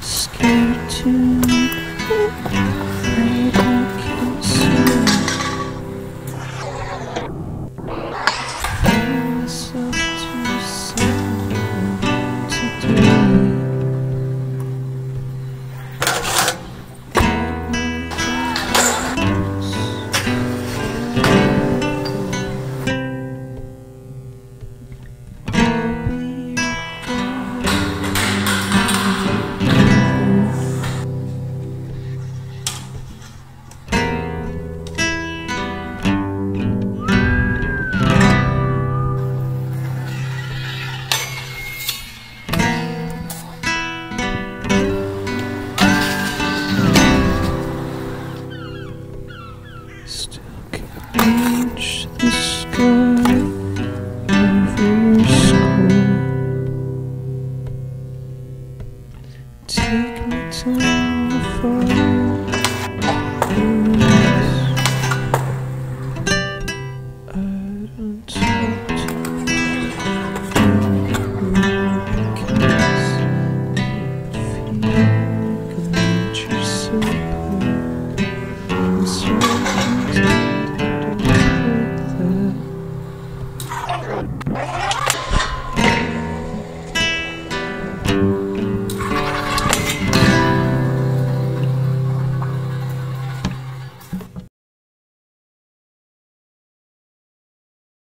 Scared to Still can't reach the sky over school. Take me to the fire. I don't talk to you. Feel like you're so poor. Thank you.